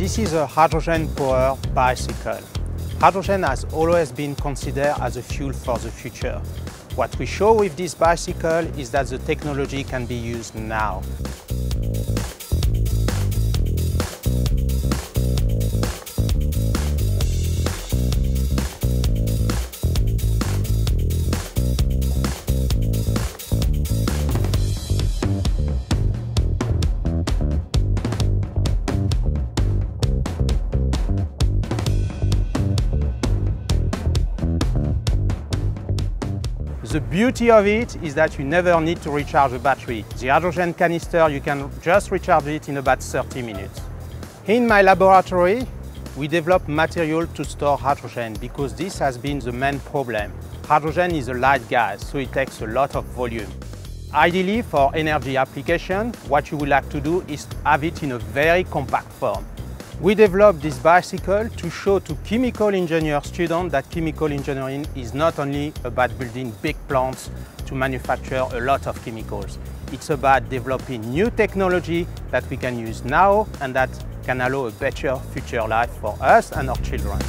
This is a hydrogen-powered bicycle. Hydrogen has always been considered as a fuel for the future. What we show with this bicycle is that the technology can be used now. The beauty of it is that you never need to recharge the battery. The hydrogen canister, you can just recharge it in about 30 minutes. In my laboratory, we develop material to store hydrogen because this has been the main problem. Hydrogen is a light gas, so it takes a lot of volume. Ideally, for energy application, what you would like to do is have it in a very compact form. We developed this bicycle to show to chemical engineer students that chemical engineering is not only about building big plants to manufacture a lot of chemicals. It's about developing new technology that we can use now and that can allow a better future life for us and our children.